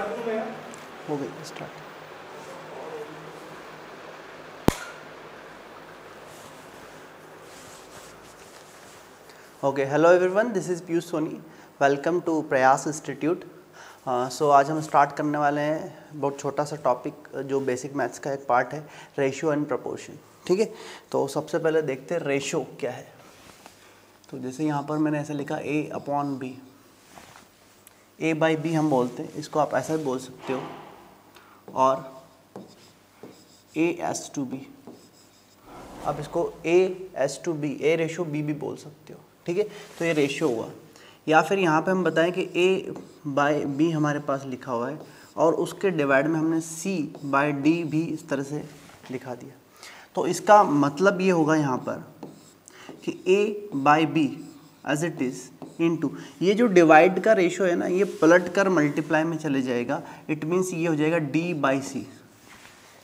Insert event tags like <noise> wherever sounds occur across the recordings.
हो गई start okay hello everyone this is Piyush Soni welcome to Prayas institute so आज हम start करने वाले हैं बहुत छोटा सा टॉपिक जो बेसिक मैथ्स का एक पार्ट है रेशियो एंड प्रपोर्शन ठीक है? तो सबसे पहले देखते हैं रेशियो क्या है। तो जैसे यहाँ पर मैंने ऐसा लिखा A upon B A by B हम बोलते हैं। इसको आप ऐसा भी बोल सकते हो। और ए एस टू बी आप इसको A as to B A ratio B भी बोल सकते हो। ठीक है? तो ये रेशियो हुआ। या फिर यहाँ पे हम बताएँ कि ए बाय बी हमारे पास लिखा हुआ है और उसके डिवाइड में हमने सी बाय डी भी इस तरह से लिखा दिया। तो इसका मतलब ये होगा यहाँ पर कि A by B as it is into ये जो डिवाइड का रेशो है ना, ये पलट कर मल्टीप्लाई में चले जाएगा. इट मीन्स ये हो जाएगा डी बाई सी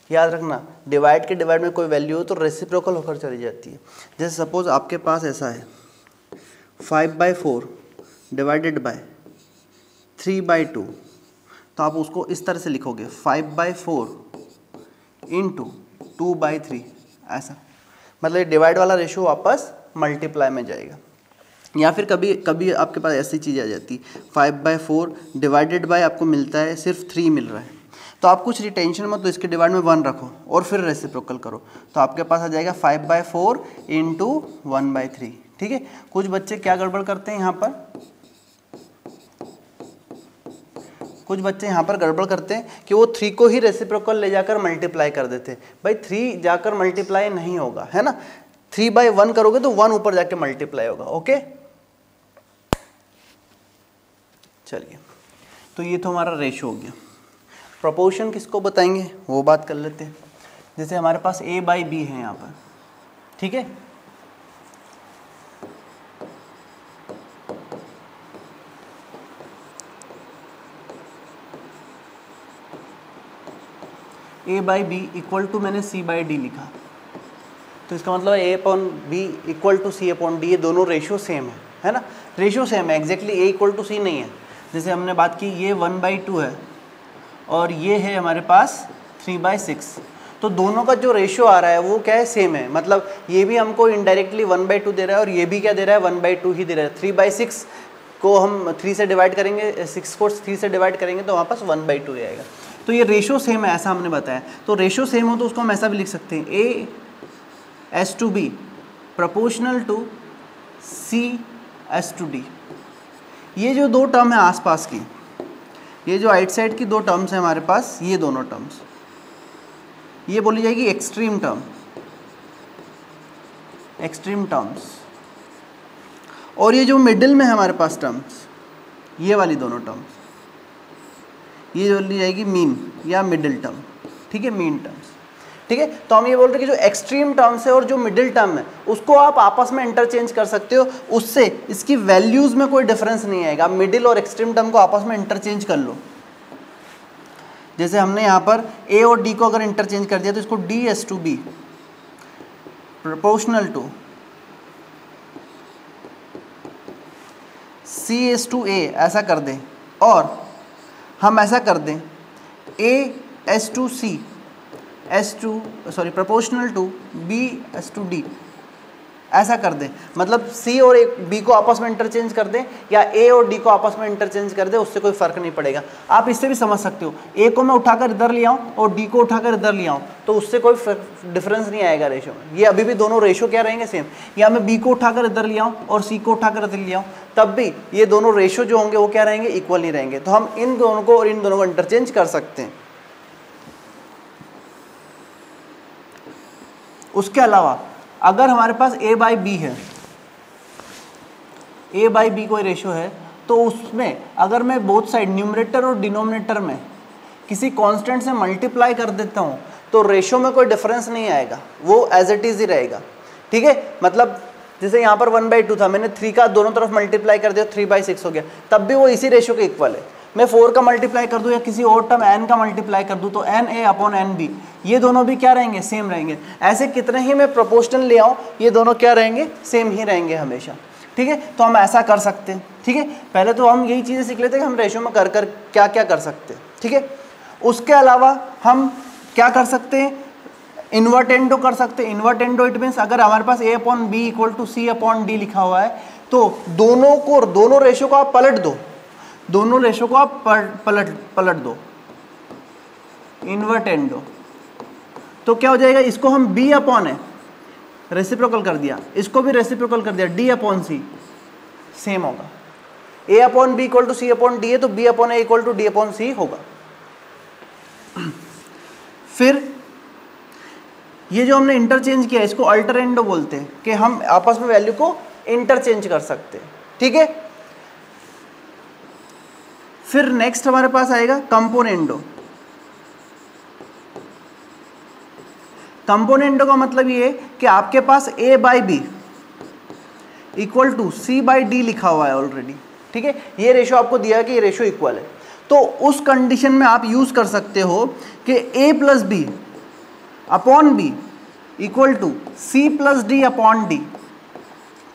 याद रखना डिवाइड के डिवाइड में कोई वैल्यू हो तो रेसिप्रोकल होकर चली जाती है. जैसे सपोज़ आपके पास ऐसा है. Five by four divided by three by two तो आप उसको इस तरह से लिखोगे. Five by four into two by three ऐसा. मतलब डिवाइड वाला रेशो वापस मल्टीप्लाई में जाएगा. या फिर कभी कभी आपके पास ऐसी चीज़ आ जाती है five by four divided by आपको मिलता है, सिर्फ़ थ्री मिल रहा है। तो आप कुछ रिटेंशन मत तो इसके डिवाइड में वन रखो और फिर रेसिप्रोकल करो। तो आपके पास आ जाएगा five by four into one by three ठीक है? कुछ बच्चे क्या गड़बड़ करते हैं यहाँ पर? कुछ बच्चे यहाँ पर गड़बड़ करते हैं कि वो थ्री को ही रेसिप्रोकल ले जाकर मल्टीप्लाई कर देते भाई थ्री जाकर मल्टीप्लाई नहीं होगा, है ना? थ्री बाई वन करोगे तो वन ऊपर जाके मल्टीप्लाई होगा ओके चलिए। तो ये तो हमारा रेशो हो गया। प्रोपोर्शन किसको बताएँगे? वो बात कर लेते हैं। जैसे हमारे पास ए बाई बी है यहाँ पर। ठीक है? A by B equal to मैंने सी बाई डी लिखा। तो इसका मतलब A upon B equal to C upon D ये दोनों रेशियो सेम है। है ना? रेशियो सेम है। Exactly A equal to C नहीं है। जैसे हमने बात की, ये वन बाई टू है और ये है हमारे पास थ्री बाई सिक्स। तो दोनों का जो रेशियो आ रहा है, वो क्या है? सेम है। मतलब ये भी हमको इनडायरेक्टली वन बाई टू दे रहा है और ये भी क्या दे रहा है? वन बाई टू ही दे रहा है। थ्री बाई सिक्स को हम थ्री से डिवाइड करेंगे, सिक्स को थ्री से डिवाइड करेंगे तो वहाँ पास वन बाई टू आएगा। तो ये रेशो सेम है, ऐसा हमने बताया। तो रेशो सेम हो तो उसको हम ऐसा भी लिख सकते हैं। A as to B proportional to C as to D ये जो दो टर्म है आसपास की, ये जो आइट साइड की दो टर्म्स हैं हमारे पास, ये दोनों टर्म्स ये बोली जाएगी एक्सट्रीम टर्म एक्सट्रीम टर्म्स और ये जो मिडिल में है हमारे पास टर्म्स ये वाली दोनों टर्म्स ये बोली जाएगी मीन या मिडिल टर्म ठीक है मीन टर्म्स ठीक है? तो हम ये बोल रहे हैं कि जो एक्सट्रीम टर्म्स है और जो मिडिल टर्म है, उसको आप आपस में इंटरचेंज कर सकते हो। उससे इसकी वैल्यूज़ में कोई डिफरेंस नहीं आएगा। मिडिल और एक्सट्रीम टर्म को आपस में इंटरचेंज कर लो। जैसे हमने यहाँ पर ए और डी को अगर इंटरचेंज कर दिया तो इसको D as to B proportional to C as to A ऐसा कर दें। और हम ऐसा कर दें। A as to C as to sorry proportional to B as to D ऐसा कर दें। मतलब सी और एक बी को आपस में इंटरचेंज कर दें या ए और डी को आपस में इंटरचेंज कर दें, उससे कोई फ़र्क नहीं पड़ेगा। आप इससे भी समझ सकते हो। ए को मैं उठाकर इधर ले आऊँ और डी को उठाकर इधर ले आऊँ तो उससे कोई डिफरेंस नहीं आएगा रेशो में। ये अभी भी दोनों रेशो क्या रहेंगे? सेम या मैं बी को उठाकर इधर ले आऊँ और सी को उठाकर इधर ले आऊँ, तब भी ये दोनों रेशो जो होंगे वो क्या रहेंगे? इक्वल नहीं रहेंगे। तो हम इन दोनों को और इन दोनों को इंटरचेंज कर सकते हैं। उसके अलावा, अगर हमारे पास ए बाई बी है ए बाई बी कोई रेशो है तो उसमें, अगर मैं बोथ साइड न्यूमरेटर और डिनोमिनेटर में किसी कांस्टेंट से मल्टीप्लाई कर देता हूँ तो रेशो में कोई डिफरेंस नहीं आएगा। वो एज इट इज़ ही रहेगा। ठीक है? मतलब जैसे यहाँ पर वन बाई टू था, मैंने थ्री का दोनों तरफ़ मल्टीप्लाई कर दिया थ्री बाई सिक्स हो गया, तब भी वो इसी रेशो के इक्वल है। मैं फोर का मल्टीप्लाई कर दूँ या किसी और टर्म एन का मल्टीप्लाई कर दूँ तो N A upon N B. ये दोनों भी क्या रहेंगे? सेम रहेंगे। ऐसे कितने ही मैं प्रोपोर्शनल ले आऊँ, ये दोनों क्या रहेंगे? सेम ही रहेंगे हमेशा। ठीक है? तो हम ऐसा कर सकते हैं। ठीक है? पहले तो हम यही चीज़ें सीख लेते हैं कि हम रेशो में कर कर क्या क्या कर सकते हैं। ठीक है? उसके अलावा हम क्या कर सकते हैं? इन्वर्टेंडो कर सकते हैं। इन्वर्टेंडो इट मीन्स अगर हमारे पास A upon B equal to C upon D लिखा हुआ है तो दोनों को, दोनों रेशो को आप पलट दो। दोनों रेशो को आप पलट पलट दो। इन्वर्टेंडो तो क्या हो जाएगा? इसको हम बी अपॉन है। रेसिप्रोकल कर दिया। इसको भी रेसिप्रोकल कर दिया। डी अपॉन सी सेम होगा। A upon B equal to C upon D है तो B upon A equal to D upon C होगा। फिर, ये जो हमने इंटरचेंज किया इसको अल्टर अल्टरेंडो बोलते हैं, कि हम आपस में वैल्यू को इंटरचेंज कर सकते हैं। ठीक है? फिर नेक्स्ट हमारे पास आएगा कंपोनेंडो कंपोनेंटो का मतलब ये कि आपके पास A by B equal to C by D लिखा हुआ है ऑलरेडी ठीक है? ये रेशो आपको दिया है कि ये रेशो इक्वल है. तो उस कंडीशन में आप यूज़ कर सकते हो कि A plus B upon B equal to C plus D upon D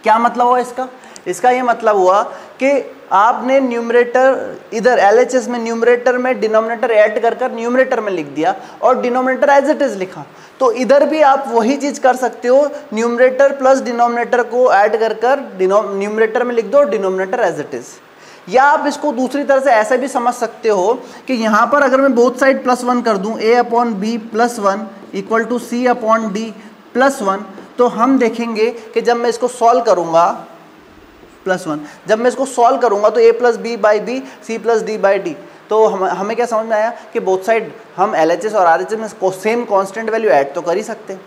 क्या मतलब हुआ इसका? इसका ये मतलब हुआ कि आपने न्यूमरेटर इधर एलएचएस में न्यूमरेटर में डिनोमिनेटर ऐड कर कर न्यूमरेटर में लिख दिया और डिनोमिनेटर एज इट इज़ लिखा। तो इधर भी आप वही चीज़ कर सकते हो न्यूमरेटर प्लस डिनोमिनेटर को ऐड कर कर न्यूमरेटर में लिख दो डिनोमिनेटर एज इट इज़ या आप इसको दूसरी तरह से ऐसे भी समझ सकते हो कि यहाँ पर अगर मैं बोथ साइड प्लस वन कर दूँ A upon B plus one equal to C upon D plus one तो हम देखेंगे कि जब मैं इसको सॉल्व करूँगा प्लस वन जब मैं इसको सॉल्व करूँगा तो A plus B by B C plus D by D तो हम, हमें क्या समझ में आया कि बोथ साइड हम एल और आर में सेम कॉन्स्टेंट वैल्यू ऐड तो कर ही सकते हैं।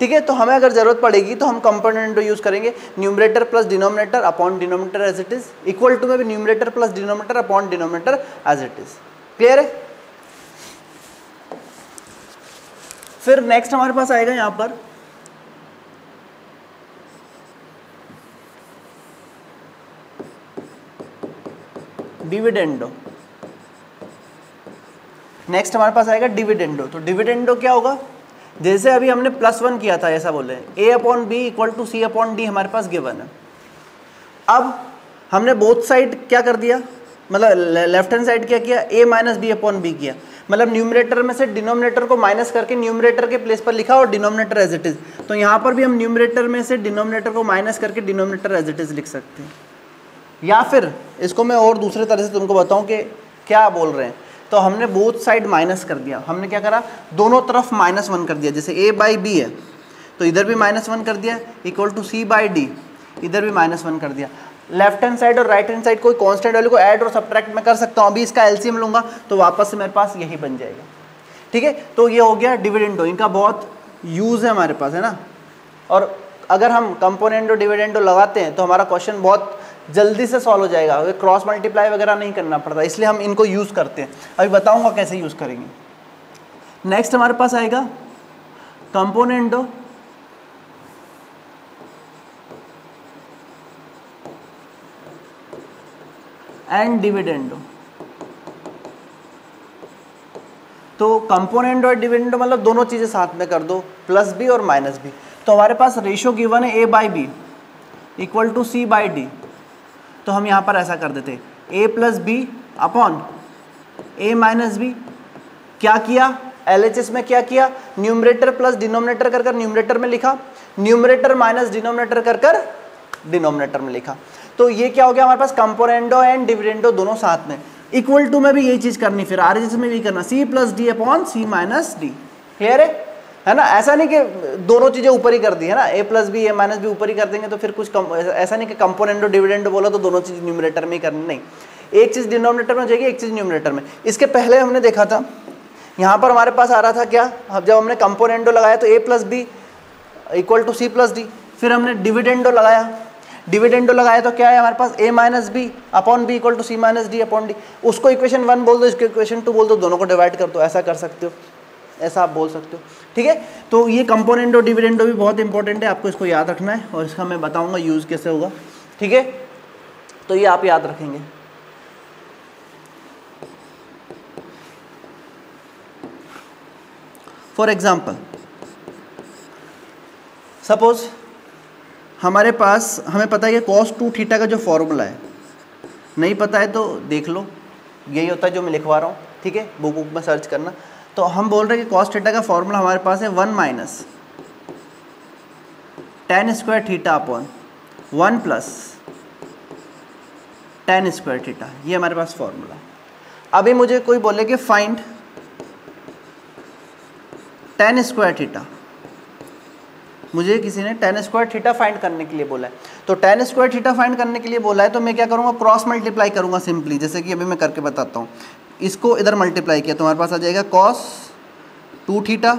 ठीक है तो हमें अगर ज़रूरत पड़ेगी तो हम कंपोनेंट यूज़ करेंगे। Numerator plus denominator upon denominator as it is equal to में भी numerator plus denominator upon denominator as it is clear है? फिर नेक्स्ट हमारे पास आएगा यहाँ पर डिविडेंडो। नेक्स्ट हमारे पास आएगा डिविडेंडो। तो डिविडेंडो क्या होगा? जैसे अभी हमने प्लस वन किया था, ऐसा बोले। A upon B equal to C upon D हमारे पास गिवन है। अब हमने बोथ साइड क्या कर दिया? मतलब लेफ़्ट हैंड साइड क्या किया? A minus B upon B किया। मतलब न्यूमरेटर में से डिनोमिनेटर को माइनस करके न्यूमरेटर के प्लेस पर लिखा और डिनोमिनेटर एज इट इज़ तो यहाँ पर भी हम न्यूमरेटर में से डिनोमिनेटर को माइनस करके डिनोमिनेटर एज इट इज़ लिख सकते हैं। या फिर इसको मैं और दूसरे तरह से तुमको बताऊँ कि क्या बोल रहे हैं। तो हमने बोथ साइड माइनस कर दिया। हमने क्या करा? दोनों तरफ़ माइनस वन कर दिया। जैसे ए बाई बी है तो इधर भी माइनस वन कर दिया equal to C by D इधर भी माइनस वन कर दिया। लेफ़्ट हैंड साइड और राइट हैंड साइड कोई कांस्टेंट वैल्यू को ऐड और सब्ट्रैक्ट में कर सकता हूँ। अभी इसका एलसीएम लूँगा तो वापस से मेरे पास यही बन जाएगा। ठीक है? तो ये हो गया डिविडेंडो इनका बहुत यूज़ है हमारे पास, है ना? और अगर हम कंपोनेंडो डिविडेंडो लगाते हैं तो हमारा क्वेश्चन बहुत जल्दी से सॉल्व हो जाएगा, अगर क्रॉस मल्टीप्लाई वगैरह नहीं करना पड़ता इसलिए हम इनको यूज़ करते हैं। अभी बताऊँगा कैसे यूज़ करेंगे। नेक्स्ट हमारे पास आएगा कंपोनेंटो एंड डिविडेंडो तो कंपोनेंट और डिविडेंडो मतलब दोनों चीज़ें साथ में कर दो प्लस बी और माइनस बी तो हमारे पास रेशियो गिवन है A by B equal to C by D तो हम यहाँ पर ऐसा कर देते। A plus B upon A minus B क्या किया? LHS में क्या किया? न्यूमरेटर प्लस डिनोमिनेटर कर न्यूमरेटर में लिखा। न्यूमरेटर माइनस डिनोमिनेटर कर कर डिनोमिनेटर में लिखा। तो ये क्या हो गया हमारे पास? कंपोनेंडो एंड डिविडेंडो दोनों साथ में। इक्वल टू में भी यही चीज़ करनी फिर। RHS में भी करना। C plus D upon C minus D clear है? है ना? ऐसा नहीं कि दोनों चीज़ें ऊपर ही कर दी, है ना? A plus B A minus B ऊपर ही कर देंगे तो फिर कुछ कम, ऐसा नहीं कि कंपोनेंटो डिविडेंडो बोला तो दोनों चीज़ न्यूमरेटर में ही करनी, नहीं। एक चीज़ डिनोमिनेटर में हो जाएगी, एक चीज़ न्यूमरेटर में। इसके पहले हमने देखा था, यहाँ पर हमारे पास आ रहा था क्या? अब जब हमने कंपोनेंडो लगाया तो A plus B equal to C plus D फिर हमने डिविडेंडो लगाया। डिविडेंडो लगाया तो क्या है हमारे पास? A minus B upon B equal to C minus D upon D उसको इक्वेशन वन बोल दो, इसको इक्वेशन टू बोल दो, दोनों को डिवाइड कर दो। ऐसा कर सकते हो। ऐसा आप बोल सकते हो। ठीक है? तो ये कंपोनेंटो डिविडेंडो भी बहुत इंपॉर्टेंट है, आपको इसको याद रखना है और इसका मैं बताऊँगा यूज़ कैसे होगा, ठीक है? तो ये आप याद रखेंगे। फॉर एग्ज़ाम्पल सपोज़ हमारे पास, हमें पता है कि कॉस टू थीटा का जो फॉर्मूला है, नहीं पता है तो देख लो, यही होता है जो मैं लिखवा रहा हूँ, ठीक है? बुक बुक में सर्च करना। तो हम बोल रहे हैं कि कॉस थीटा का फॉर्मूला हमारे पास है one minus tan square theta upon one plus tan square theta ये हमारे पास फॉर्मूला अभी मुझे कोई बोले कि फाइंड टेन स्क्वायर थीटा मुझे किसी ने टेन स्क्वायर थीटा फाइंड करने के लिए बोला है. तो टेन स्क्वायर थीटा फाइंड करने के लिए बोला है तो मैं क्या करूँगा? क्रॉस मल्टीप्लाई करूँगा सिंपली जैसे कि अभी मैं करके बताता हूँ. इसको इधर मल्टीप्लाई किया तो हमारे पास आ जाएगा cos two theta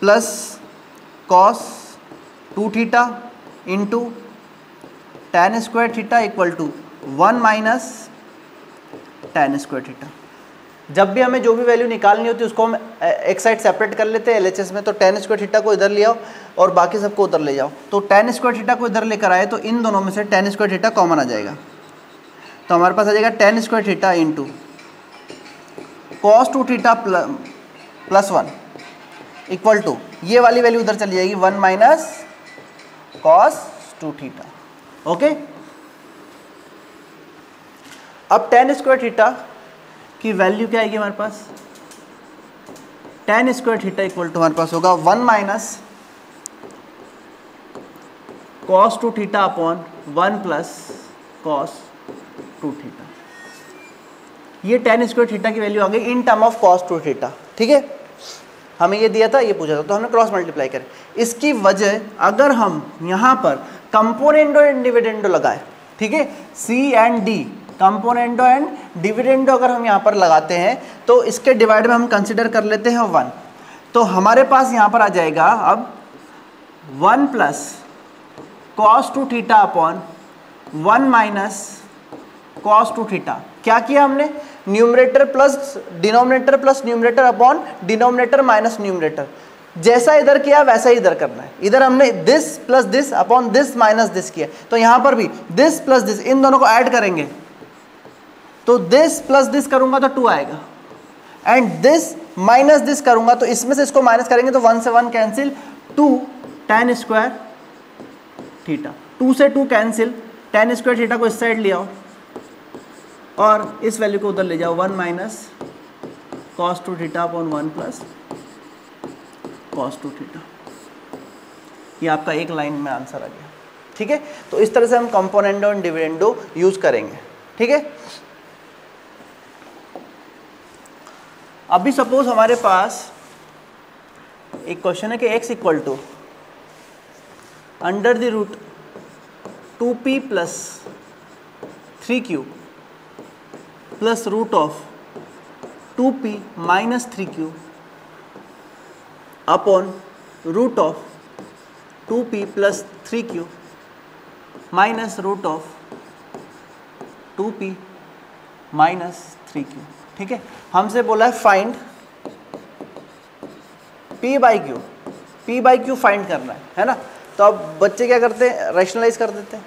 plus cos two theta into tan square theta equal to one minus tan square theta जब भी हमें जो भी वैल्यू निकालनी होती है उसको हम एक साइड सेपरेट कर लेते हैं एलएचएस में तो टेन स्क्वायर थीटा को इधर ले आओ और बाकी सबको उधर ले जाओ। तो टेन स्क्वायर थीटा को इधर लेकर आए तो इन दोनों में से टेन स्क्वायर थीटा कॉमन आ जाएगा। तो हमारे पास आ जाएगा tan square theta into cos two theta plus one equal to ये वाली वैल्यू उधर चली जाएगी one minus cos two theta okay अब टेन स्क्वायर थीटा की वैल्यू क्या आएगी हमारे पास? Tan square theta equal to हमारे पास होगा one minus cos two theta upon one plus cos two theta ये टेन स्क्वायर थीटा की वैल्यू आ गई in term of cos two theta ठीक है? हमें ये दिया था, ये पूछा था तो हमने क्रॉस मल्टीप्लाई करें। इसकी वजह, अगर हम यहाँ पर कंपोनेंडो एंड डिविडेंडो लगाए, ठीक है? C and D componendo and dividendo अगर हम यहाँ पर लगाते हैं तो इसके डिवाइड में हम कंसिडर कर लेते हैं वन तो हमारे पास यहाँ पर आ जाएगा अब one plus cos two theta upon one minus cos two theta क्या किया हमने? Numerator plus denominator plus numerator upon denominator minus numerator जैसा इधर किया, वैसा ही इधर करना है। इधर हमने this plus this upon this minus this किया। तो यहाँ पर भी दिस प्लस दिस इन दोनों को ऐड करेंगे। तो दिस प्लस दिस करूँगा तो टू आएगा। एंड दिस माइनस दिस करूँगा तो इसमें से इसको माइनस करेंगे तो वन से one cancel two tan square theta two से two cancel tan square theta को इस साइड ले आओ। और इस वैल्यू को उधर ले जाओ one minus cos two theta upon one plus cos two theta ये आपका एक लाइन में आंसर आ गया। ठीक है? तो इस तरह से हम कंपोनेंडो एंड डिविडेंडो यूज़ करेंगे। ठीक है? अभी सपोज़ हमारे पास एक क्वेश्चन है कि x equal to under the root two P plus three Q plus root of two P minus three Q upon root of two P plus three Q minus root of two P minus three Q ठीक है? हमसे बोला है find P by Q P by Q find करना है है ना? तो अब बच्चे क्या करते हैं? रैशनलाइज कर देते हैं।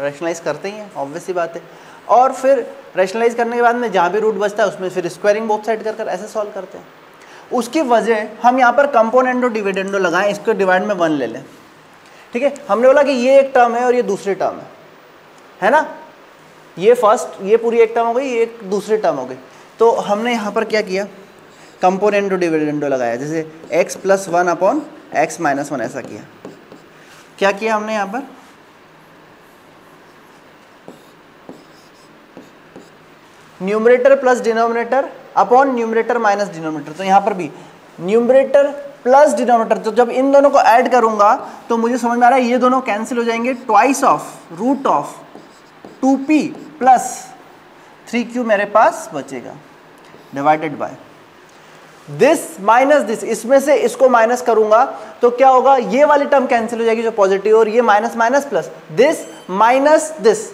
रैशनलाइज करते ही हैं ऑब्वियस सी बात है। और फिर रैशनलाइज करने के बाद में जहाँ भी रूट बचता है, उसमें फिर स्क्वायरिंग बोथ साइड कर कर ऐसे सॉल्व करते हैं। उसकी वजह हम यहाँ पर कंपोनेंडो डिविडेंडो लगाएँ, इसको डिवाइड में वन ले लें। ठीक है? हमने बोला कि ये एक टर्म है और ये दूसरी टर्म है। है ना? ये फ़र्स्ट ये पूरी एक टर्म हो गई, ये एक दूसरी टर्म हो गई। तो हमने यहाँ पर क्या किया? कंपोनेंडो डिविडेंडो लगाया। जैसे x plus one upon X minus one ऐसा किया। क्या किया हमने यहाँ पर? Numerator plus denominator upon numerator minus denominator. तो यहाँ पर भी न्यूमरेटर प्लस डिनोमिनेटर तो जब इन दोनों को ऐड करूँगा तो मुझे समझ में आ रहा है ये दोनों कैंसिल हो जाएँगे twice of root of two P plus three Q मेरे पास बचेगा। Divided by this minus this इसमें से इसको माइनस करूँगा तो क्या होगा? ये वाली टर्म कैंसिल हो जाएगी जो पॉजिटिव और ये minus minus plus this minus this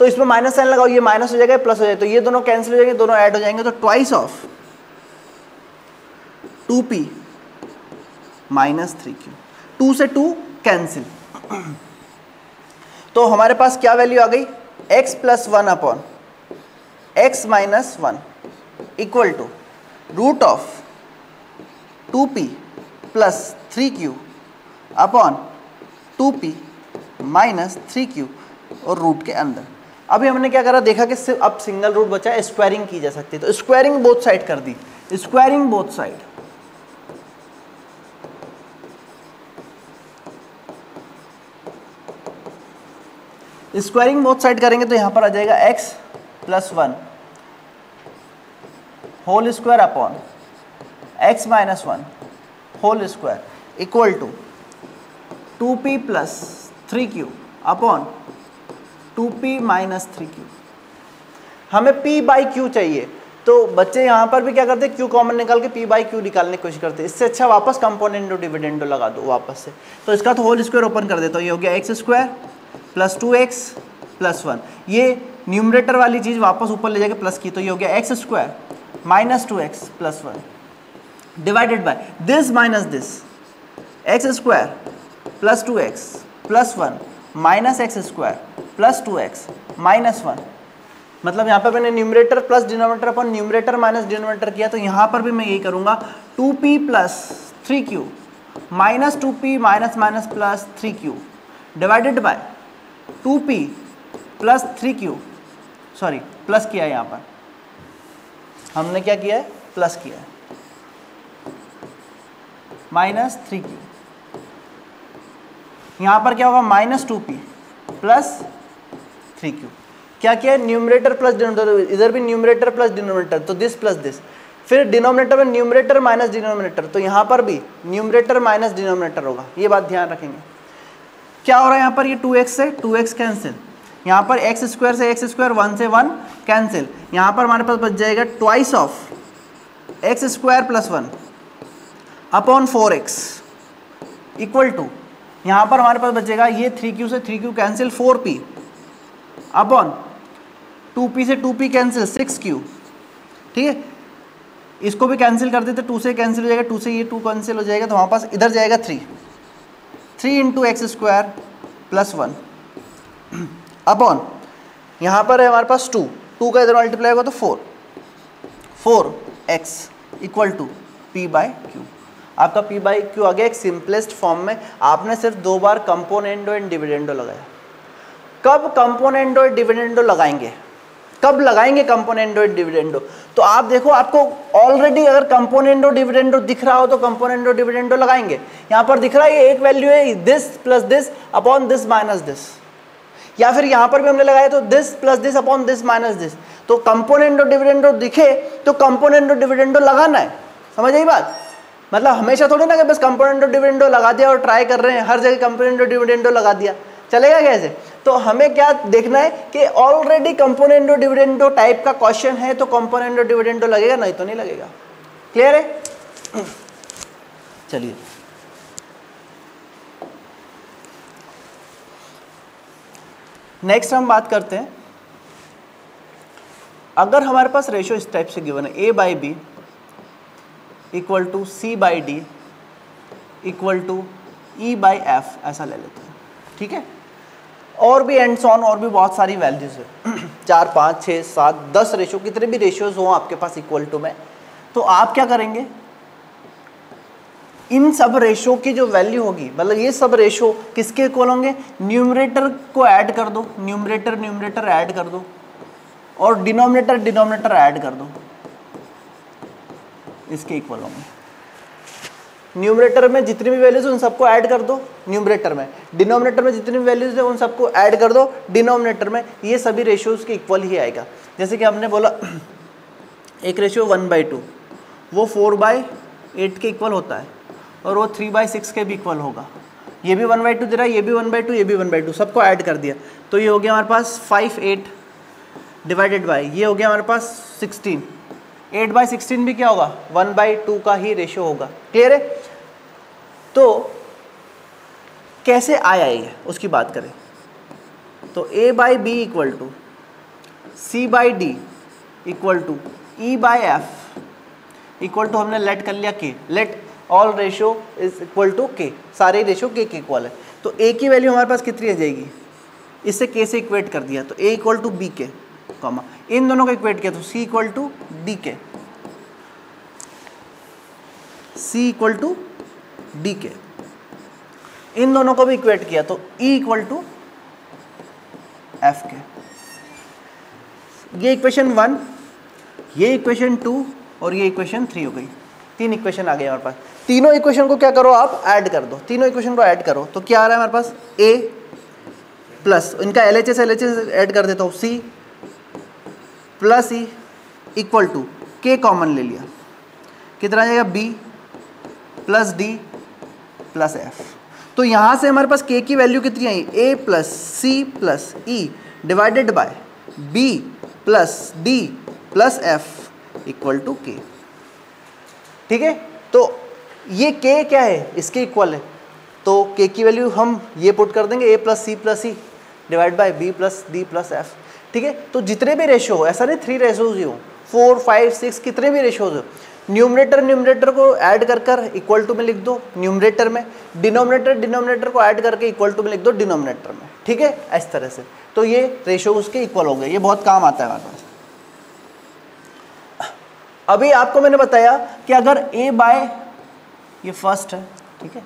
तो इसमें माइनस साइन लगाओ, ये माइनस हो जाएगा प्लस हो जाएगा। तो ये दोनों कैंसिल हो जाएँगे, दोनों ऐड हो जाएँगे तो twice of two P minus three Q two से टू कैंसिल तो हमारे पास क्या वैल्यू आ गई? x plus one upon X minus one equal to root of two P plus three Q upon two P minus three Q और root के अंदर। अभी हमने क्या करा, देखा कि सिर्फ़ अब सिंगल रूट बचा है स्क्वायरिंग की जा सकती है। तो स्क्वायरिंग बोथ साइड कर दी। Squaring both side squaring both side करेंगे तो यहाँ पर आ जाएगा x plus one whole square upon x minus one whole square equal to two P plus three Q upon two P minus three Q. हमें p by Q चाहिए। तो बच्चे यहाँ पर भी क्या करते हैं? क्यू कॉमन निकाल के पी बाई क्यू निकालने की कोशिश करते हैं। इससे अच्छा वापस कंपोनेंडो डिविडेंडो लगा दो वापस से। तो इसका तो होल स्क्वायर ओपन कर देता हूँ। ये हो गया X square plus two X plus one ये न्यूमरेटर वाली चीज़ वापस ऊपर ले जाके प्लस की। तो ये हो गया X square minus two X plus one divided by this minus this X square plus two X plus one minus X square plus two X minus one. मतलब यहाँ पर मैंने numerator plus denominator upon numerator minus denominator किया तो यहाँ पर भी मैं यही करूँगा two P plus three Q minus two P minus minus plus three Q divided by two P plus three Q sorry plus किया है यहाँ पर। हमने क्या किया है? प्लस किया है। माइनस थ्री क्यू यहाँ पर क्या होगा? Minus two P plus three Q. क्या किया है? Numerator plus denominator. इधर भी न्यूमरेटर प्लस डिनोमिनेटर तो दिस प्लस दिस फिर डिनोमिनेटर में न्यूमरेटर माइनस डिनोमिनेटर तो यहाँ पर भी न्यूमरेटर माइनस डिनोमिनेटर होगा। ये बात ध्यान रखेंगे। क्या हो रहा है यहाँ पर? ये टू एक्स से टू एक्स कैंसिल यहाँ पर एक्स स्क्वायर से एक्स स्क्वायर वन से वन कैंसिल यहाँ पर हमारे पास बच जाएगा twice of X square plus one upon four X equal to यहाँ पर हमारे पास बचेगा ये थ्री क्यू से three Q cancel four P upon two P से two P cancel six Q ठीक है? इसको भी कैंसिल कर देते टू से कैंसिल हो जाएगा टू से ये टू कैंसिल हो जाएगा तो हमारे पास इधर जाएगा three three into X square plus one upon यहाँ पर है हमारे पास टू टू का इधर मल्टीप्लाई होगा तो four four X equal to P by Q आपका पी बाई क्यू आ गया एक सिंपलेस्ट फॉर्म में। आपने सिर्फ़ दो बार कंपोनेंडो एंड डिविडेंडो लगाया। कब कंपोनेंडो एंड डिविडेंडो लगाएँगे? कब लगाएँगे कंपोनेंडो एंड डिविडेंडो तो आप देखो, आपको ऑलरेडी अगर कंपोनेंडो डिविडेंडो दिख रहा हो तो कंपोनेंडो डिविडेंडो लगाएँगे। यहाँ पर दिख रहा है, ये एक वैल्यू है this plus this upon this minus this या फिर यहाँ पर भी हमने लगाया तो this plus this upon this minus this तो कंपोनेंडो डिविडेंडो दिखे तो कंपोनेंडो डिविडेंडो लगाना है। समझ आई बात? मतलब हमेशा थोड़ी ना कि बस कंपोनेंडो डिविडेंडो लगा दिया और ट्राई कर रहे हैं, हर जगह कंपोनेंडो डिविडेंडो लगा दिया। चलेगा कैसे तो हमें क्या देखना है कि ऑलरेडी कंपोनेंडो डिविडेंडो टाइप का क्वेश्चन है तो कंपोनेंडो डिविडेंडो लगेगा, नहीं तो नहीं लगेगा। क्लियर है? चलिए। नेक्स्ट हम बात करते हैं। अगर हमारे पास रेशियो इस टाइप से गिवन है A by B equal to C by D equal to E by F, ऐसा ले लेते हैं। ठीक है? और भी एंड ऑन, और भी बहुत सारी वैल्यूज़ है। <clears throat> चार, पाँच छः सात, दस रेशो कितने भी रेशियोज हों, आपके पास इक्वल टू में। तो आप क्या करेंगे? इन सब रेशो की जो वैल्यू होगी मतलब ये सब रेशो किसके इक्वल होंगे? न्यूमरेटर को ऐड कर दो। न्यूमरेटर न्यूमरेटर ऐड कर दो। और डिनोमिनेटर डिनोमिनेटर ऐड कर दो। इसके इक्वल होंगे। न्यूमरेटर में जितनी भी वैल्यूज़ उन सबको ऐड कर दो न्यूमरेटर में। डिनोमिनेटर में जितनी भी वैल्यूज़ है उन सबको ऐड कर दो डिनोमिनेटर में। ये सभी रेशियोज के इक्वल ही आएगा। जैसे कि हमने बोला, <clears throat> एक रेशियो वन बाई टू वो फोर बाई एट के इक्वल होता है, और वो थ्री बाई सिक्स के भी इक्वल होगा। ये भी वन बाई टू दे रहा है, ये भी वन बाई टू ये भी वन बाई टू सबको ऐड कर दिया। तो ये हो गया हमारे पास फाइव एट डिवाइडेड बाई ये हो गया हमारे पास सिक्सटीन एट बाई सिक्सटीन भी क्या होगा? वन बाई टू का ही रेशियो होगा। क्लियर है? तो कैसे आया ये उसकी बात करें। तो A by B equal to C by D equal to E by F equal to हमने लेट कर लिया K let all ratio is equal to K सारे रेशियो के के इक्वल है। तो ए की वैल्यू हमारे पास कितनी आ जाएगी? इससे के से इक्वेट कर दिया। तो A equal to B K comma इन दोनों को इक्वेट किया तो सी इक्वल टू डी के सी इक्वल टू डी के इन दोनों को भी इक्वेट किया तो ई इक्वल टू एफ़ के ये इक्वेशन वन ये इक्वेशन टू और ये इक्वेशन थ्री हो गई। तीन इक्वेशन आ गए हमारे पास। तीनों इक्वेशन को क्या करो आप? ऐड कर दो। तीनों इक्वेशन को ऐड करो। तो क्या आ रहा है हमारे पास? ए प्लस इनका L H S L H S add कर देता हूँ। C plus E equal to K common ले लिया। कितना आ जाएगा? B plus D plus F. तो यहाँ से हमारे पास के की वैल्यू कितनी आई? A plus C plus E divided by B plus D plus F equal to K. ठीक है? तो ये के क्या है? इसके इक्वल है। तो के की वैल्यू हम ये पुट कर देंगे, A plus C plus E divide by B plus D plus F. ठीक है? तो जितने भी रेशो हो, ऐसा नहीं थ्री रेशोज ही हो फोर फाइव सिक्स कितने भी रेशोज हो न्यूमरेटर न्यूमरेटर को ऐड कर कर इक्वल टू में लिख दो न्यूमरेटर में डिनोमिनेटर डिनोमिनेटर को ऐड करके इक्वल टू में लिख दो डिनोमिनेटर में, ठीक है? इस तरह से। तो ये रेशो उसके इक्वल हो गए। ये बहुत काम आता है हमारे पास। अभी आपको मैंने बताया कि अगर ए बाय ये फ़र्स्ट है, ठीक है?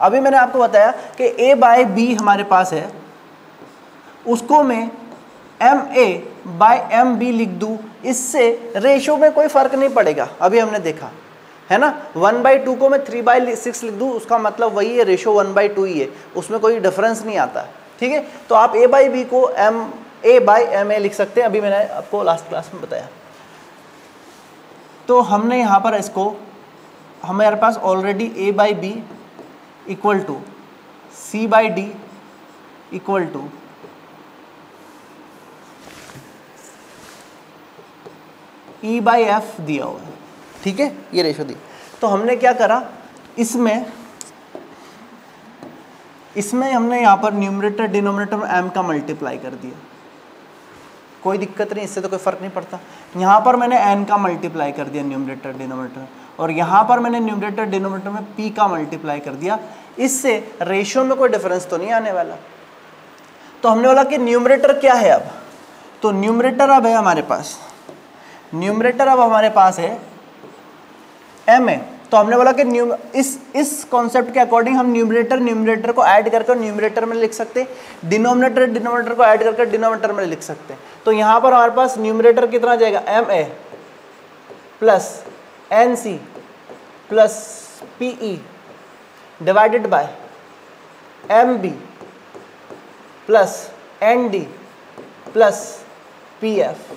अभी मैंने आपको बताया कि ए बाय बी हमारे पास है, उसको मैं m a by m b लिख दूँ, इससे रेशो में कोई फ़र्क नहीं पड़ेगा। अभी हमने देखा, है ना? वन बाई टू को मैं थ्री बाई सिक्स लिख दूँ, उसका मतलब वही है रेशो वन बाई टू ही है। उसमें कोई डिफरेंस नहीं आता, ठीक है? तो आप ए बाई बी को m a by m a लिख सकते हैं। अभी मैंने आपको लास्ट क्लास में बताया। तो हमने यहाँ पर इसको, हमारे पास already a by b equal to c by d equal to e by f दिया हुआ है। ठीक है? ये रेशो दी तो हमने क्या करा? इसमें इसमें हमने यहाँ पर न्यूमरेटर डिनोमिनेटर एम का मल्टीप्लाई कर दिया। कोई दिक्कत नहीं, इससे तो कोई फ़र्क नहीं पड़ता। यहाँ पर मैंने एन का मल्टीप्लाई कर दिया न्यूमरेटर डिनोमिनेटर और यहाँ पर मैंने न्यूमरेटर डिनोमिनेटर में पी का मल्टीप्लाई कर दिया। इससे रेशियो में कोई डिफरेंस तो नहीं आने वाला। तो हमने बोला कि न्यूमरेटर क्या है अब? तो न्यूमरेटर अब है हमारे पास। न्यूमरेटर अब हमारे पास है एम ए तो हमने बोला कि न्यू इस इस कॉन्सेप्ट के अकॉर्डिंग हम न्यूमरेटर न्यूमरेटर को ऐड करके न्यूमरेटर में लिख सकते हैं। डिनोमिनेटर डिनोमिनेटर को ऐड करके डिनोमिनेटर में लिख सकते हैं। तो यहाँ पर हमारे पास न्यूमरेटर कितना जाएगा? M a plus n c plus p e divided by m b plus n d plus p f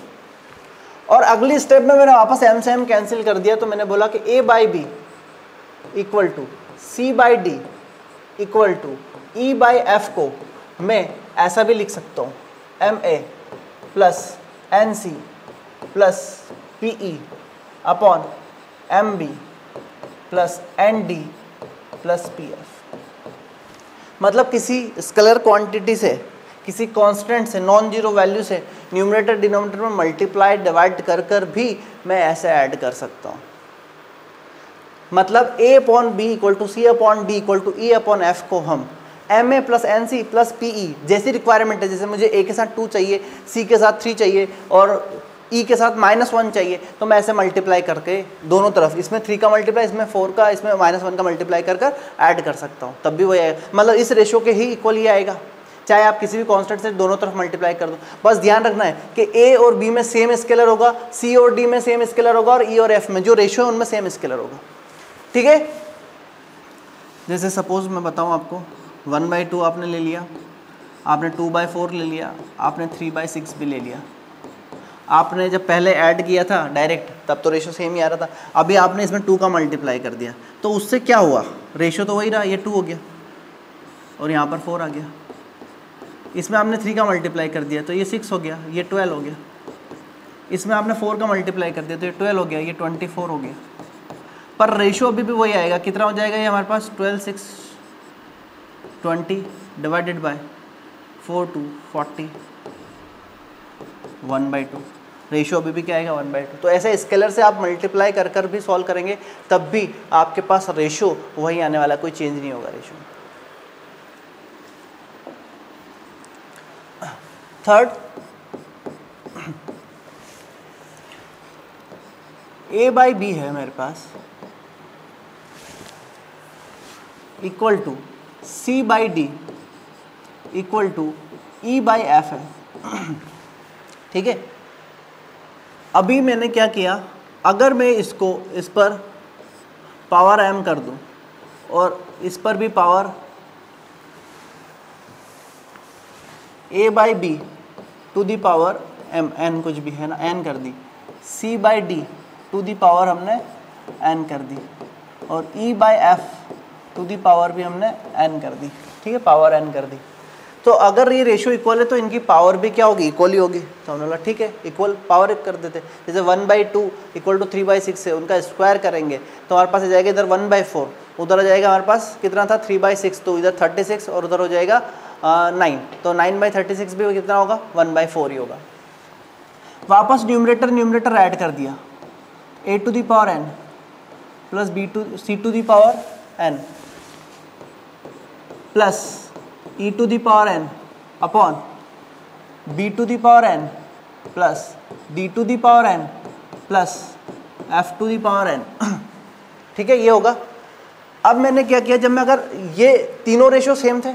और अगली स्टेप में मैंने वापस एम से एम कैंसिल कर दिया तो मैंने बोला कि a by b equal to c by d equal to e by f को मैं ऐसा भी लिख सकता हूँ। M a plus n c plus p e upon m b plus n d plus p f मतलब किसी स्कलर क्वांटिटी से किसी कांस्टेंट से नॉन ज़ीरो वैल्यू से न्यूमरेटर डिनोमिनेटर में मल्टीप्लाई डिवाइड कर कर भी मैं ऐसे ऐड कर सकता हूँ। मतलब a upon b equal to c upon d equal to e upon f को हम m a plus n c plus p e जैसी रिक्वायरमेंट है, जैसे मुझे ए के साथ टू चाहिए सी के साथ थ्री चाहिए और ई e के साथ माइनस वन चाहिए तो मैं ऐसे मल्टीप्लाई करके दोनों तरफ़, इसमें थ्री का मल्टीप्लाई इसमें फोर का, इसमें माइनस वन का मल्टीप्लाई कर कर ऐड कर सकता हूँ, तब भी वही आएगा। मतलब इस रेशो के ही इक्वल ही आएगा। चाहे आप किसी भी कांस्टेंट से दोनों तरफ़ मल्टीप्लाई कर दो। बस ध्यान रखना है कि ए और बी में सेम स्केलर होगा सी और डी में सेम स्केलर होगा और ई e और एफ़ में, जो रेशियो है उनमें सेम स्केलर होगा। ठीक है? जैसे सपोज़ मैं बताऊँ आपको वन बाई टू आपने ले लिया, आपने टू बाई फोर ले लिया, आपने थ्री बाई सिक्स भी ले लिया। आपने जब पहले ऐड किया था डायरेक्ट तब तो रेशो सेम ही आ रहा था। अभी आपने इसमें टू का मल्टीप्लाई कर दिया। तो उससे क्या हुआ? रेशो तो वही रहा, ये टू हो गया। और यहाँ पर फोर आ गया। इसमें आपने थ्री का मल्टीप्लाई कर दिया तो ये सिक्स हो गया, ये ट्वेल्व हो गया। इसमें आपने फोर का मल्टीप्लाई कर दिया तो ये ट्वेल्व हो गया, ये ट्वेंटी फोर हो गया। पर रेशो अभी भी वही आएगा, कितना हो जाएगा ये हमारे पास? Twelve six twenty divided by four two forty one by two ratio अभी भी क्या आएगा? वन बाई टू तो ऐसे स्केलर से आप मल्टीप्लाई कर कर भी सॉल्व करेंगे, तब भी आपके पास रेशियो वही आने वाला, कोई चेंज नहीं होगा ratio third a by b है मेरे पास equal to c by d equal to e by f है ठीक है? अभी मैंने क्या किया, अगर मैं इसको, इस पर पावर एम कर दूँ, और इस पर भी power a by b to the power, m, n कुछ भी है ना, एन कर दी। C by d to the power हमने एन कर दी। और e by f to the power भी हमने एन कर दी। ठीक है, पावर एन कर दी। तो अगर ये रेशियो इक्वल है तो इनकी पावर भी क्या होगी? इक्वल ही होगी। तो हमने बोला, ठीक है इक्वल पावर एक कर देते जैसे one by two equal to three by six है, उनका स्क्वायर करेंगे तो हमारे पास आ जाएगा इधर वन बाई फोर उधर आ जाएगा हमारे पास कितना था? थ्री बाई सिक्स तो इधर थर्टी सिक्स और उधर हो जाएगा नाइन तो नाइन बाई थर्टी सिक्स भी कितना होगा? वन बाई फोर ही होगा. वापस न्यूमरेटर न्यूमरेटर ऐड कर दिया. A to the power n plus b to c to the power n plus e to the power n upon b to the power n plus d to the power n plus f to the power n ठीक है, ये होगा. अब मैंने क्या किया? जब मैं अगर ये तीनों रेशियो सेम थे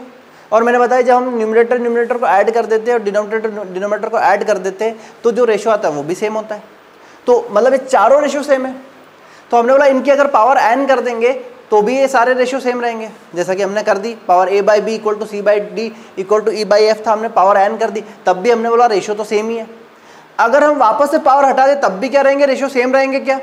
और मैंने बताया, जब हम न्यूमरेटर न्यूमरेटर को ऐड कर देते हैं और डिनोमिनेटर डिनोमिनेटर को ऐड कर देते हैं तो जो रेशो आता है, वो भी सेम होता है। तो मतलब ये चारों रेशो सेम है। तो हमने बोला, इनकी अगर पावर एन कर देंगे तो भी ये सारे रेशियो सेम रहेंगे। जैसा कि हमने कर दी power a by b equal to c by d equal to e by f था, हमने पावर एन कर दी, तब भी हमने बोला रेशियो तो सेम ही है। अगर हम वापस से पावर हटा दें, तब भी क्या रहेंगे? रेशियो सेम रहेंगे क्या?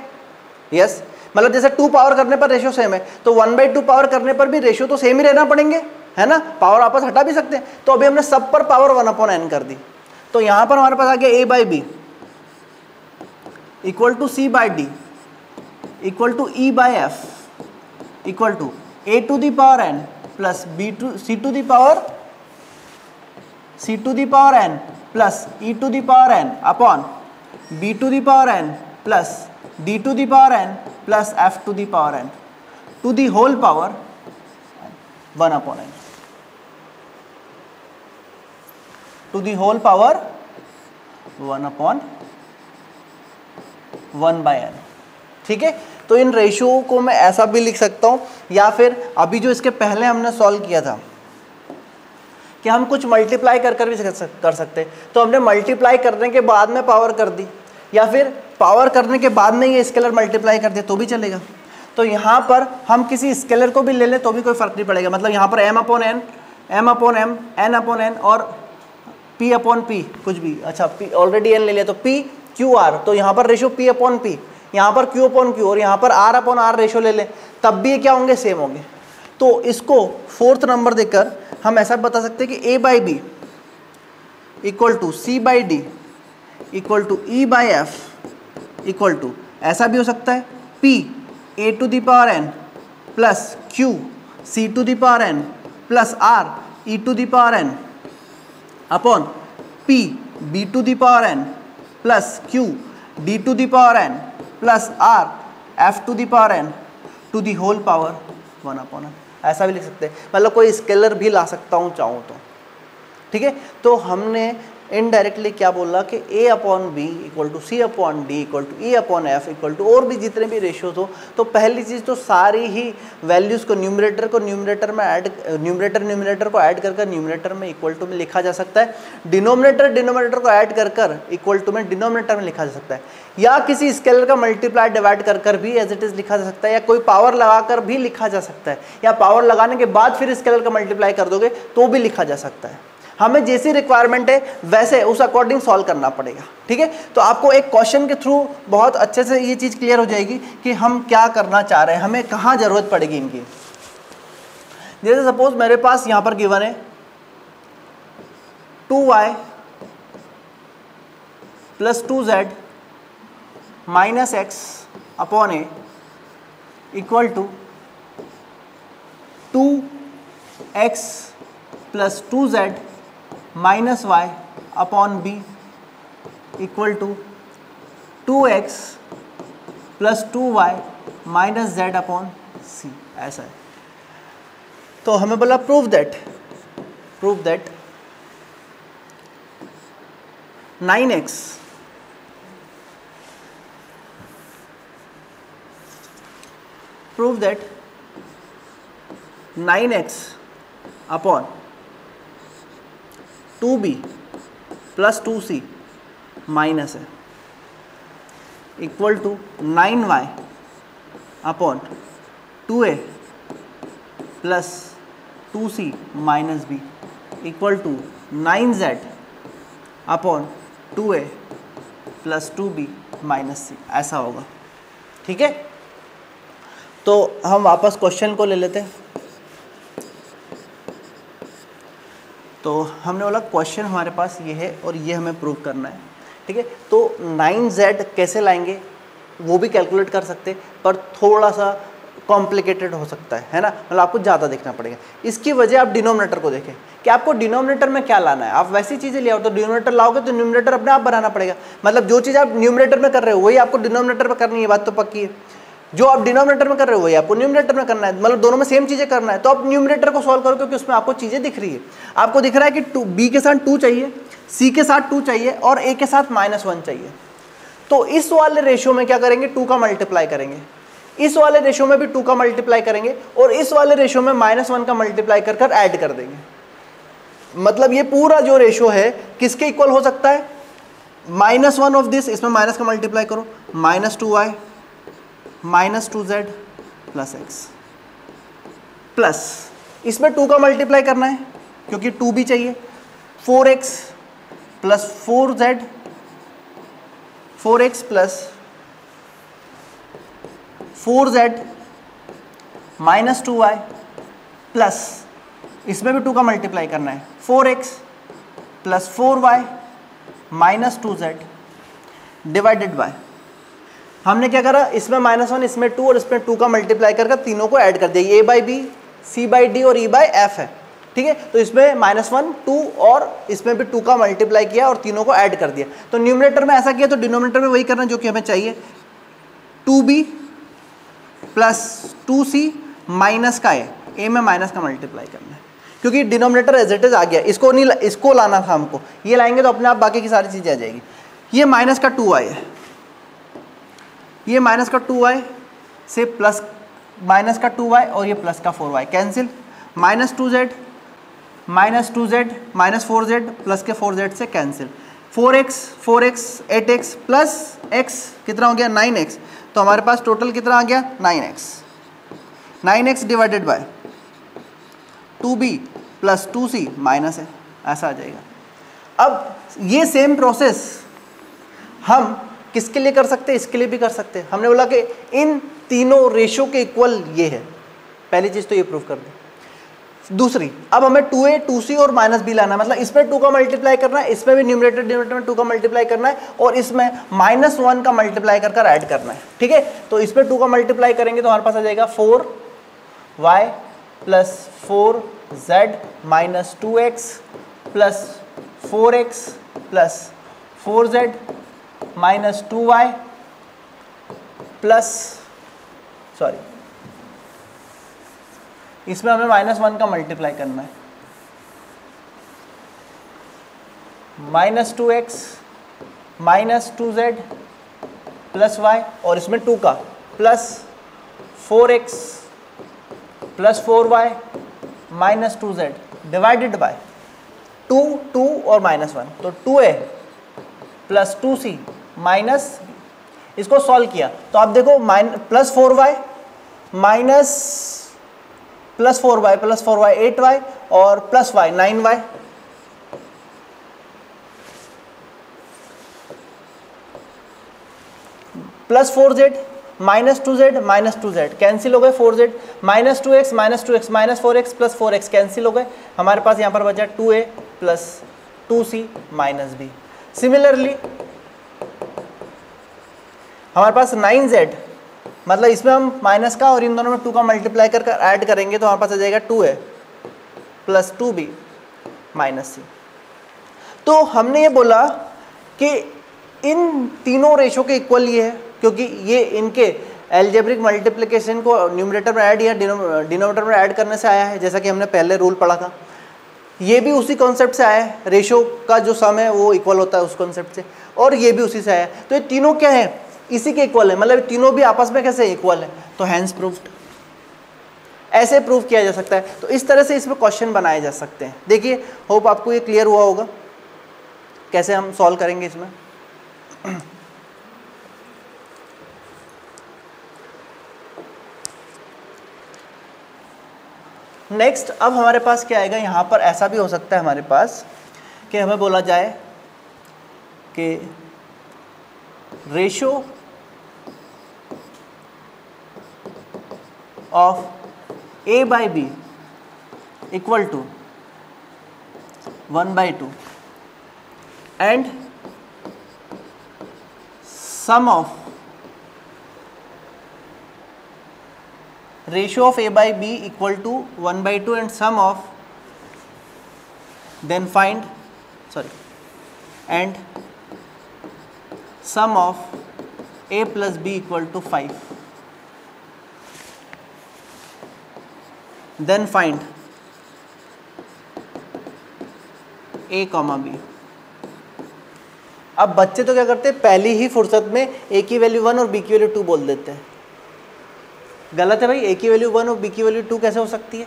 यस मतलब जैसे टू पावर करने पर रेशियो सेम है तो वन बाई टू पावर करने पर भी रेशियो तो सेम ही रहना पड़ेंगे। है ना? पावर आपस हटा भी सकते हैं। तो अभी हमने सब पर पावर वन अपॉन एन कर दी। तो यहाँ पर हमारे पास आ गया a by b equal to c by d equal to e by f equal to a to the power n plus b to c to the power c to the power n plus e to the power n upon b to the power n plus d to the power n plus f to the power n to the whole power one upon n to the whole power one upon one by n ठीक है? तो in ratio को मैं ऐसा भी लिख सकता हूँ, या फिर अभी जो इसके पहले हमने सॉल्व किया था, कि हम कुछ मल्टीप्लाई कर कर भी कर सकते तो हमने मल्टीप्लाई करने के बाद में पावर कर दी, या फिर पावर करने के बाद में ये स्केलर मल्टीप्लाई कर दिया तो भी चलेगा। तो यहाँ पर हम किसी स्केलर को भी ले लें तो भी कोई फ़र्क नहीं पड़ेगा। मतलब यहाँ पर m upon n m upon m n upon n और पी अपॉन पी कुछ भी। अच्छा पी ऑलरेडी एन ले लिया तो पी क्यू आर तो यहाँ पर रेशो पी अपॉन पी यहाँ पर क्यू अपॉन क्यू और यहाँ पर आर अपॉन आर रेशो ले लें, तब भी ये क्या होंगे? सेम होंगे। तो इसको फोर्थ नंबर देकर हम ऐसा बता सकते हैं कि a by b equal to c by d equal to e by f equal to ऐसा भी हो सकता है। P a to the power n plus q c to the power n plus r e to the power n upon p b to the power n plus q d to the power n plus r f to the power n to the whole power one upon n ऐसा भी लिख सकते हैं। मतलब कोई scalar भी ला सकता हूँ, चाहूँ तो। ठीक है? तो हमने इनडायरेक्टली क्या बोल रहा कि a upon b equal to c upon d equal to e upon f equal to और भी जितने भी रेशियोज हो तो पहली चीज़ तो सारी ही वैल्यूज़ को न्यूमरेटर को न्यूमरेटर में ऐड न्यूमरेटर न्यूमरेटर को ऐड कर कर न्यूमरेटर में इक्वल टू में लिखा जा सकता है। डिनोमिनेटर डिनोमिनेटर को ऐड कर कर इक्वल टू में डिनोमिनेटर में लिखा जा सकता है। या किसी स्केलर का मल्टीप्लाई डिवाइड कर कर भी एज इट इज़ लिखा जा सकता है, या कोई पावर लगाकर भी लिखा जा सकता है, या पावर लगाने के बाद फिर स्केलर का मल्टीप्लाई कर दोगे तो भी लिखा जा सकता है। हमें जैसी रिक्वायरमेंट है, वैसे उस अकॉर्डिंग सॉल्व करना पड़ेगा। ठीक है? तो आपको एक क्वेश्चन के थ्रू बहुत अच्छे से ये चीज़ क्लियर हो जाएगी कि हम क्या करना चाह रहे हैं, हमें कहाँ ज़रूरत पड़ेगी इनकी। जैसे सपोज़ मेरे पास यहाँ पर गिवन है two y plus two z minus x upon a equal to two x plus two z minus y upon b equal to two x plus two y minus z upon c ऐसा है। तो हमें बोला prove that prove that nine x prove that nine x upon two b plus two c minus है। Equal to nine y upon two a plus two c minus b equal to nine z upon two a plus two b minus c. ऐसा होगा। ठीक है? तो हम वापस question को ले लेते हैं। तो हमने बोला, क्वेश्चन हमारे पास ये है और ये हमें प्रूव करना है। ठीक है? तो नाइन जेड कैसे लाएँगे? वो भी कैलकुलेट कर सकते, पर थोड़ा सा कॉम्प्लिकेटेड हो सकता है है ना? मतलब आपको ज़्यादा देखना पड़ेगा। इसकी वजह आप डिनोमिनेटर को देखें कि आपको डिनोमिनेटर में क्या लाना है। आप वैसी चीज़ें ले आओ तो डिनोमिनेटर लाओगे तो न्यूमिनेटर अपने आप बनाना पड़ेगा। मतलब जो चीज़ आप न्यूमिनेटर में कर रहे हो, वही आपको डिनोमिनेटर में करनी है, बात तो पक्की है। जो आप डिनोमिनेटर में कर रहे हो, वही आपको न्यूमिनेटर में करना है। मतलब दोनों में सेम चीज़ें करना है। तो आप न्यूमिनेटर को सॉल्व करो क्योंकि उसमें आपको चीज़ें दिख रही है। आपको दिख रहा है कि टू बी के साथ टू चाहिए सी के साथ टू चाहिए और ए के साथ माइनस वन चाहिए। तो इस वाले रेशियो में क्या करेंगे? टू का मल्टीप्लाई करेंगे। इस वाले रेशियो में भी टू का मल्टीप्लाई करेंगे और इस वाले रेशियो में माइनस वन का मल्टीप्लाई कर कर ऐड कर देंगे। मतलब ये पूरा जो रेशियो है, किसके इक्वल हो सकता है? माइनस वन ऑफ़ दिस इसमें माइनस का मल्टीप्लाई करो। Minus two y minus two z plus x. Plus, इसमें टू का मल्टीप्लाई करना है, क्योंकि टू भी चाहिए। Four x plus four z, four x plus four z minus two y plus, इसमें भी टू का मल्टीप्लाई करना है। Four x plus four y minus two z divided by हमने क्या करा? इसमें माइनस वन इसमें टू और इसमें टू का मल्टीप्लाई कर तीनों को ऐड कर दिया। A by b c by d और ई बाई एफ़ है। ठीक है? तो इसमें माइनस वन टू और इसमें भी टू का मल्टीप्लाई किया और तीनों को ऐड कर दिया। तो न्यूमिनेटर में ऐसा किया तो डिनोमिनेटर में वही करना जो कि हमें चाहिए। Two b plus two c minus का है ए में माइनस का मल्टीप्लाई करना है। क्योंकि डिनोमिनेटर एज इट इज़ आ गया। इसको नहीं इसको लाना था हमको। ये लाएँगे तो अपने आप बाकी की सारी चीज़ें आ जाएगी। ये माइनस का टू आई है। ये माइनस का टू वाई से प्लस, माइनस का टू वाई और ये प्लस का four y. Cancel. Minus two z, minus two z, minus four z, plus के फोर जेड से cancel. Four x four x, eight x, plus x, कितना हो गया? Nine x. तो हमारे पास टोटल कितना आ गया? Nine x. Nine x divided by two b plus two c minus है। ऐसा आ जाएगा। अब ये सेम प्रोसेस हम किसके लिए कर सकते हैं? इसके लिए भी कर सकते हैं। हमने बोला कि इन तीनों रेशो के इक्वल ये है। पहली चीज़ तो ये प्रूव कर दे। दूसरी, अब हमें टू ए टू सी और माइनस बी लाना है। मतलब इसमें टू का मल्टीप्लाई करना है, इसमें भी न्यूमरेटर डिनोमिनेटर में टू का मल्टीप्लाई करना है और इसमें माइनस वन का मल्टीप्लाई कर ऐड करना है। ठीक है? तो इसमें टू का मल्टीप्लाई करेंगे तो हमारे पास आ जाएगा four y plus four z minus two x plus four x plus four z minus two y plus sorry इसमें हमें माइनस वन का मल्टीप्लाई करना है। Minus two x minus two z plus y और इसमें टू का plus four x plus four y minus two z divided by two two और minus one तो two a plus two c minus इसको solve किया। तो आप देखो minus plus four y minus plus four y plus four y eight y और plus y nine y plus four z minus two z minus two z cancel हो गए four z minus two x minus two x minus four x plus four x cancel हो गए। हमारे पास यहाँ पर बचा two a plus two c minus b similarly हमारे पास नाइन जेड मतलब इसमें हम माइनस का और इन दोनों में टू का मल्टीप्लाई कर ऐड करेंगे तो हमारे पास आ जाएगा two a plus two b minus c तो हमने ये बोला कि इन तीनों रेशो के इक्वल ये है, क्योंकि ये इनके एल्जेब्रिक मल्टीप्लिकेशन को न्यूमरेटर में ऐड या डिनोमीटर में ऐड करने से आया है, जैसा कि हमने पहले रूल पढ़ा था। ये भी उसी कॉन्सेप्ट से आया है। रेशो का जो सम है, वो इक्वल होता है उस कॉन्सेप्ट से। और ये भी उसी से आया है। तो ये तीनों क्या है? इसी के इक्वल है। मतलब तीनों भी आपस में कैसे इक्वल है? तो हैंस प्रूफ्ड ऐसे प्रूव किया जा सकता है। तो इस तरह से इसमें क्वेश्चन बनाए जा सकते हैं। देखिए होप आपको ये क्लियर हुआ होगा। कैसे हम सॉल्व करेंगे इसमें? नेक्स्ट अब हमारे पास क्या आएगा? यहाँ पर ऐसा भी हो सकता है हमारे पास कि हमें बोला जाए कि ratio of a by b equal to one by two and sum of ratio of a by b equal to one by two and sum of then find sorry and sum of a plus b equal to five then find a comma b अब बच्चे तो क्या करते हैं? पहली ही फुर्सत में a की वैल्यू वन और बी की वैल्यू टू बोल देते हैं। गलत है भाई ए की वैल्यू वन और बी की वैल्यू टू कैसे हो सकती है?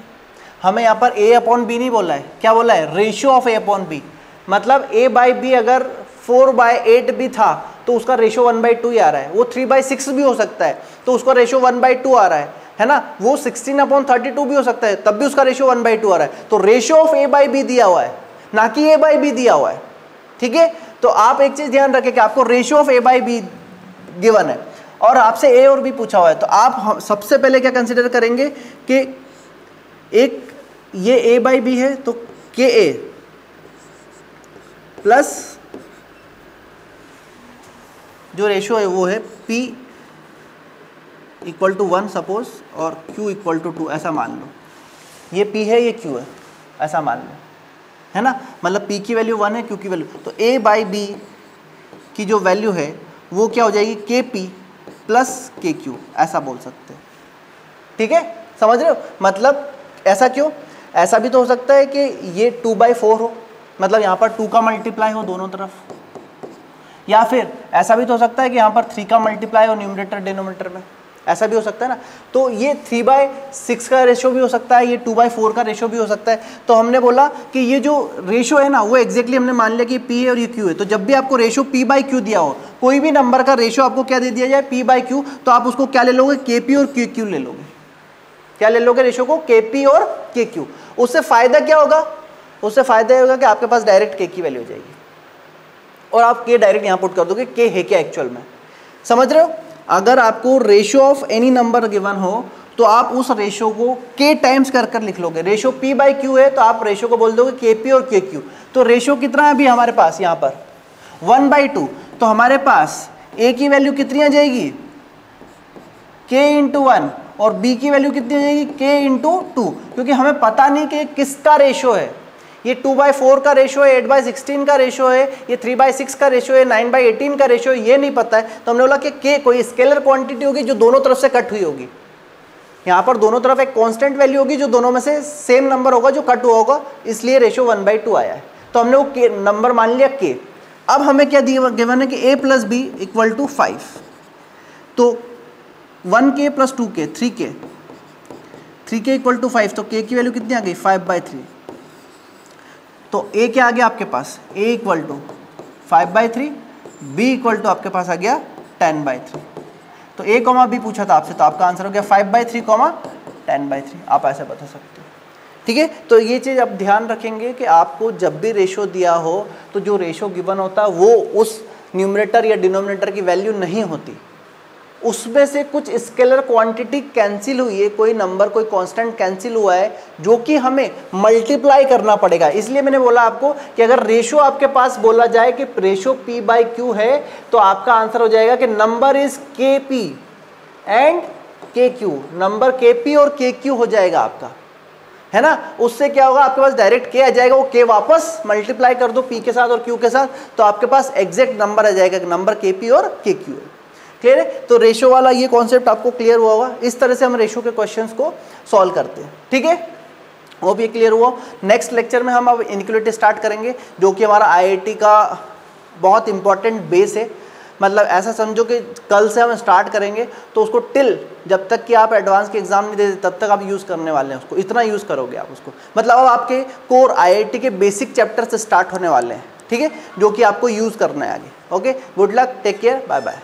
हमें यहाँ पर ए अपॉन बी नहीं बोला है। क्या बोला है? Ratio of a upon b मतलब ए बाई बी अगर फोर बाय एट भी था तो उसका रेशियो वन बाई टू ही आ रहा है। वो थ्री बाई सिक्स भी हो सकता है तो उसका रेशियो वन बाई टू आ रहा है। है ना? वो सिक्सटीन अपॉन थर्टी टू भी हो सकता है, तब भी उसका रेशियो वन बाई टू आ रहा है। तो ratio of A by B दिया हुआ है। ना कि ए बाई बी दिया हुआ है। ठीक है? तो आप एक चीज़ ध्यान रखें कि आपको ratio of A by B given है। और आपसे ए और बी पूछा हुआ है तो आप सबसे पहले क्या कंसिडर करेंगे कि एक, ये ए बाई बी है तो के ए प्लस जो रेशियो है वो है P equal to one suppose और Q इक्वल टू टू ऐसा मान लो। ये P है, ये Q है, ऐसा मान लो। है ना? मतलब P की वैल्यू वन है, Q की वैल्यू तो A बाई बी की जो वैल्यू है, वो क्या हो जाएगी? के पी प्लस के क्यू, ऐसा बोल सकते हैं। ठीक है? समझ रहे हो? मतलब ऐसा क्यों? ऐसा भी तो हो सकता है कि ये टू बाई फोर हो। मतलब यहाँ पर टू का मल्टीप्लाई हो दोनों तरफ़। या फिर ऐसा भी तो हो सकता है कि यहाँ पर थ्री का मल्टीप्लाई हो न्यूमरेटर डिनोमीटर में। ऐसा भी हो सकता है ना? तो ये थ्री बाय सिक्स का रेशियो भी हो सकता है, ये टू बाय फोर का रेशियो भी हो सकता है। तो हमने बोला कि ये जो रेशियो है ना, वो एक्जेक्टली हमने मान लिया कि पी है और ये क्यू है तो जब भी आपको रेशियो पी बाई क्यू दिया हो, कोई भी नंबर का रेशियो आपको क्या दे दिया जाए? पी बाई क्यू तो आप उसको क्या ले लोगे? के पी और क्यू क्यू ले लोगे। क्या ले लोगे रेशियो को? के पी और के क्यू उससे फ़ायदा क्या होगा? उससे फ़ायदा होगा कि आपके पास डायरेक्ट के की वैल्यू हो जाएगी। और आप के डायरेक्ट यहाँ पुट कर दोगे के है क्या एक्चुअल में? समझ रहे हो? अगर आपको ratio of any number given हो तो आप उस रेशियो को के टाइम्स कर कर लिख लोगे। रेशियो पी बाई क्यू है तो आप रेशियो को बोल दोगे के पी और के क्यू तो रेशियो कितना है अभी हमारे पास यहाँ पर? वन बाई टू तो हमारे पास ए की वैल्यू कितनी आ जाएगी? के इंटू वन और बी की वैल्यू कितनी आ जाएगी? के इंटू टू क्योंकि हमें पता नहीं कि किसका रेशियो है। ये टू बाई फोर का रेशो है एट बाई सिक्सटीन का रेशो है, ये थ्री बाई सिक्स का रेशो है नाइन बाई एटीन का रेशो है, ये नहीं पता है। तो हमने बोला कि के कोई स्केलर क्वांटिटी होगी जो दोनों तरफ़ से कट हुई होगी। यहाँ पर दोनों तरफ़ एक कांस्टेंट वैल्यू होगी जो दोनों में से सेम नंबर होगा जो कट हुआ होगा, इसलिए रेशो वन बाई टू आया है। तो हमने वो के नंबर मान लिया के अब हमें क्या दिया गिवन है कि A plus B equal to five तो one K plus two K three K three K equal to five तो के की वैल्यू कितनी आ गई? फाइव बाई थ्री तो ए क्या आ गया आपके पास? A equal to five by three B equal to आपके पास आ गया टेन बाई थ्री तो ए कॉमा बी पूछा था आपसे तो आपका आंसर हो गया five by three comma ten by three आप ऐसे बता सकते हो। ठीक है? तो ये चीज़ आप ध्यान रखेंगे कि आपको जब भी रेशो दिया हो तो जो रेशो गिवन होता है वो उस न्यूमरेटर या डिनोमिनेटर की वैल्यू नहीं होती। उसमें से कुछ स्केलर क्वांटिटी कैंसिल हुई है, कोई नंबर कोई कांस्टेंट कैंसिल हुआ है, जो कि हमें मल्टीप्लाई करना पड़ेगा। इसलिए मैंने बोला आपको कि अगर रेशो आपके पास बोला जाए कि रेशो पी बाई क्यू है तो आपका आंसर हो जाएगा कि number is K P and K Q number K P और के क्यू हो जाएगा आपका। है ना? उससे क्या होगा? आपके पास डायरेक्ट के आ जाएगा, वो के वापस मल्टीप्लाई कर दो पी के साथ और क्यू के साथ तो आपके पास एग्जैक्ट नंबर आ जाएगा नंबर के पी और के क्यू क्लियर है? तो रेशो वाला ये कॉन्सेप्ट आपको क्लियर हुआ होगा। इस तरह से हम रेशो के क्वेश्चन को सॉल्व करते हैं। ठीक है? वो भी क्लियर हुआ। नेक्स्ट लेक्चर में हम अब इनक्यूलिटी स्टार्ट करेंगे, जो कि हमारा आईआईटी का बहुत इंपॉर्टेंट बेस है। मतलब ऐसा समझो कि कल से हम स्टार्ट करेंगे तो उसको टिल जब तक कि आप एडवांस के एग्ज़ाम नहीं देते, तब तक आप यूज़ करने वाले हैं उसको। इतना यूज़ करोगे आप उसको। मतलब अब आपके कोर आईआईटी के बेसिक चैप्टर से स्टार्ट होने वाले हैं। ठीक है? जो कि आपको यूज़ करना है आगे। Okay good luck take care bye bye